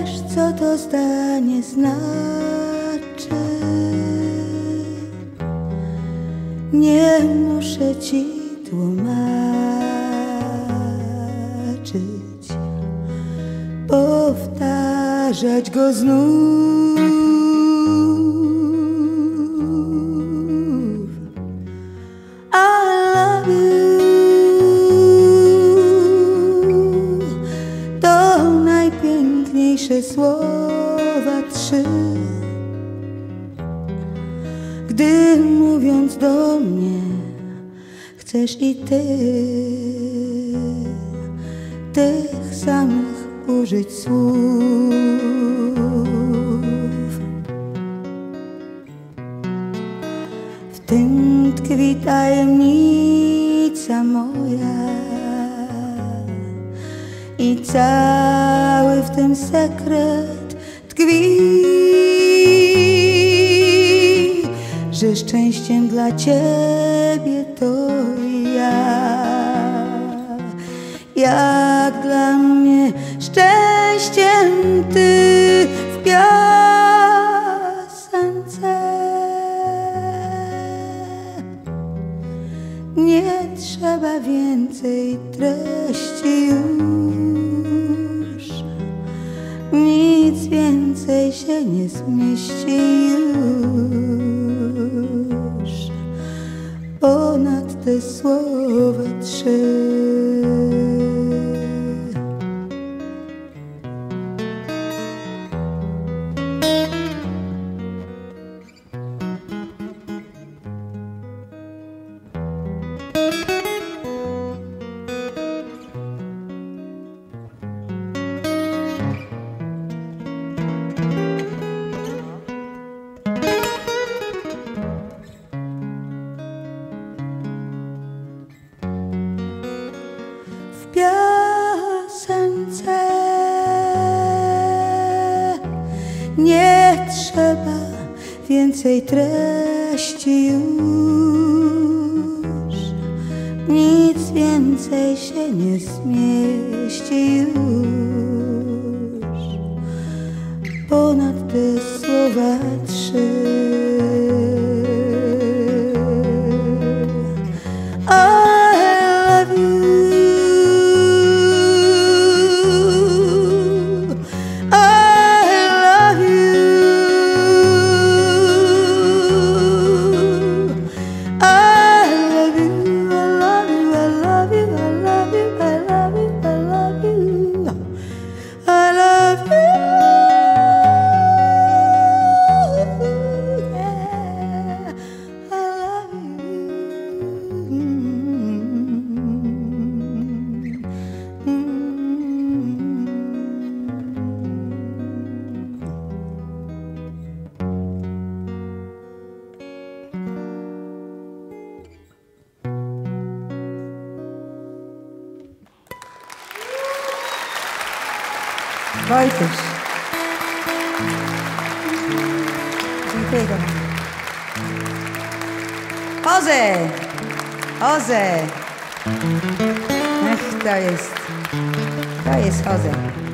wiesz, co to zdanie znaczy. Nie muszę ci tłumaczyć, powtarzać go znów. Gdy mówiąc do mnie, chcesz i ty tych samych użyć słów. W tym tkwi tajemnica moja i cały w tym sekret tkwi, szczęściem dla ciebie to ja, jak dla mnie szczęściem ty w piosence. Nie trzeba więcej treści już. Nic więcej się nie zmieści już. Ponad te słowa trzy. Trzeba więcej treści już. Nic więcej się nie zmieści już. Ponad te słowa trzy. Wojtuś. Dziękuję. Jose! Jose! Ach, to jest... To jest Jose.